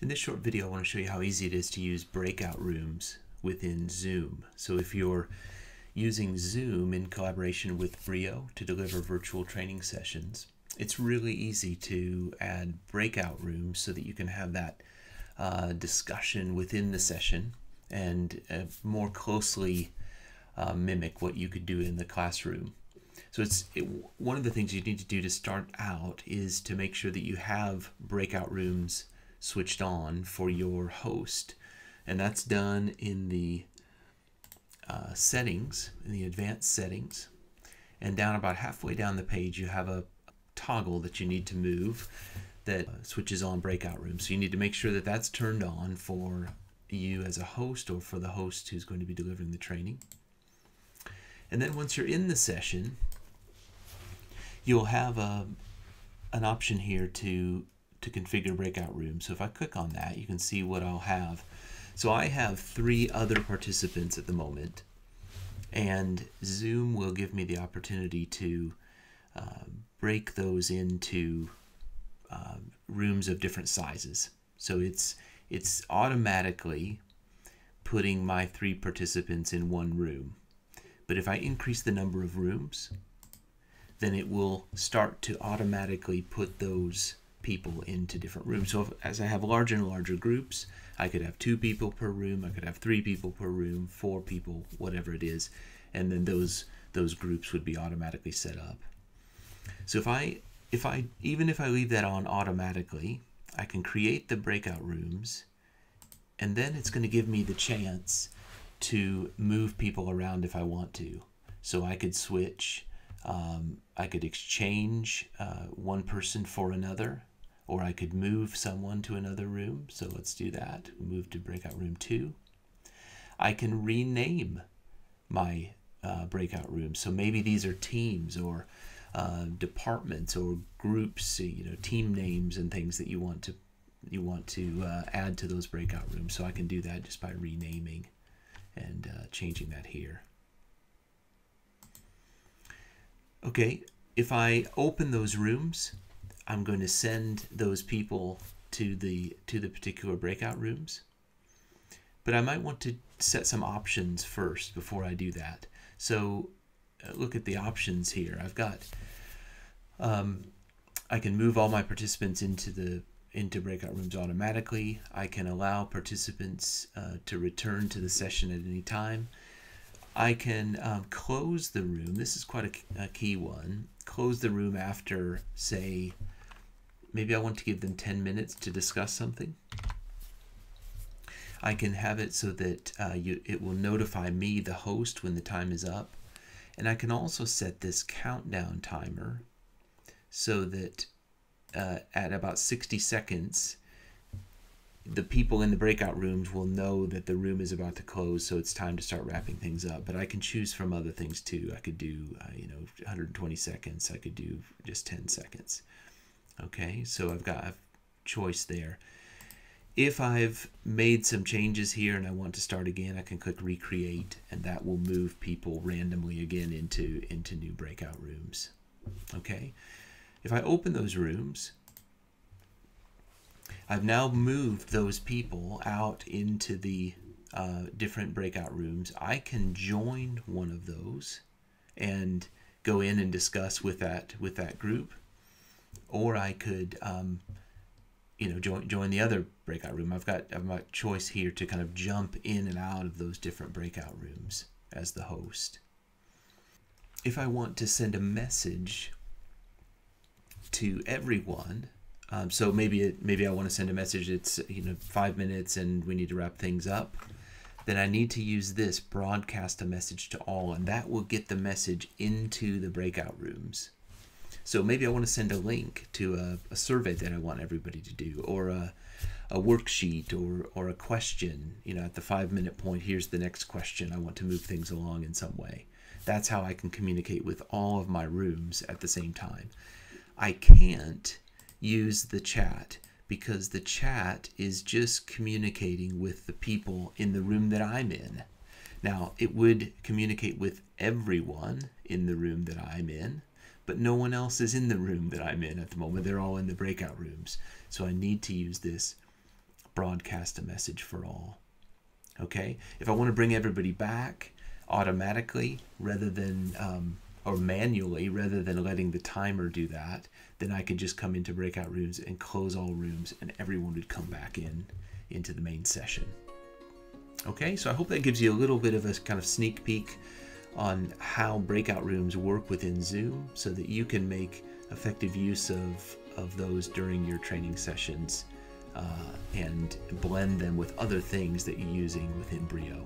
In this short video, I want to show you how easy it is to use breakout rooms within Zoom. So if you're using Zoom in collaboration with Breeio to deliver virtual training sessions, it's really easy to add breakout rooms so that you can have that uh, discussion within the session and uh, more closely uh, mimic what you could do in the classroom. So it's it, one of the things you need to do to start out is to make sure that you have breakout rooms switched on for your host. And that's done in the uh, settings, in the advanced settings. And down about halfway down the page, you have a toggle that you need to move that uh, switches on breakout rooms. So you need to make sure that that's turned on for you as a host or for the host who's going to be delivering the training. And then once you're in the session, you'll have a, an option here to to configure breakout rooms. So if I click on that, you can see what I'll have. So I have three other participants at the moment, and Zoom will give me the opportunity to uh, break those into uh, rooms of different sizes. So it's it's automatically putting my three participants in one room. But if I increase the number of rooms, then it will start to automatically put those people into different rooms. So if, as I have larger and larger groups, I could have two people per room, I could have three people per room, four people, whatever it is, and then those those groups would be automatically set up. So if I if I even if I leave that on automatically, I can create the breakout rooms and then it's going to give me the chance to move people around if I want to. So I could switch, um, I could exchange uh, one person for another or I could move someone to another room. So let's do that. Move to breakout room two. I can rename my uh, breakout rooms. So maybe these are teams or uh, departments or groups, you know, team names and things that you want to you want to uh, add to those breakout rooms. So I can do that just by renaming and uh, changing that here. Okay, if I open those rooms, I'm going to send those people to the to the particular breakout rooms. But I might want to set some options first before I do that. So uh, look at the options here. I've got um, I can move all my participants into the into breakout rooms automatically. I can allow participants uh, to return to the session at any time. I can um, close the room. This is quite a, a key one. Close the room after, say, maybe I want to give them 10 minutes to discuss something. I can have it so that uh, you, it will notify me, the host, when the time is up. And I can also set this countdown timer so that uh, at about 60 seconds, the people in the breakout rooms will know that the room is about to close, so it's time to start wrapping things up. But I can choose from other things too. I could do, uh, you know, 120 seconds. I could do just 10 seconds. Okay, so I've got a choice there. If I've made some changes here and I want to start again, I can click recreate and that will move people randomly again into, into new breakout rooms. Okay, if I open those rooms, I've now moved those people out into the uh, different breakout rooms. I can join one of those and go in and discuss with that with that group, or I could, um, you know, join join the other breakout room. I've got I've got choice here to kind of jump in and out of those different breakout rooms as the host. If I want to send a message to everyone. Um, so maybe it, maybe I want to send a message. It's you know five minutes and we need to wrap things up. Then I need to use this broadcast a message to all, and that will get the message into the breakout rooms. So maybe I want to send a link to a, a survey that I want everybody to do, or a, a worksheet, or or a question. You know, at the five minute point, here's the next question. I want to move things along in some way. That's how I can communicate with all of my rooms at the same time. I can't use the chat because the chat is just communicating with the people in the room that I'm in. Now, it would communicate with everyone in the room that I'm in, but no one else is in the room that I'm in at the moment. They're all in the breakout rooms. So I need to use this broadcast a message for all. Okay? If I want to bring everybody back automatically rather than, um, or manually rather than letting the timer do that, then I could just come into breakout rooms and close all rooms and everyone would come back in into the main session. Okay, so I hope that gives you a little bit of a kind of sneak peek on how breakout rooms work within Zoom so that you can make effective use of, of those during your training sessions uh, and blend them with other things that you're using within Breeio.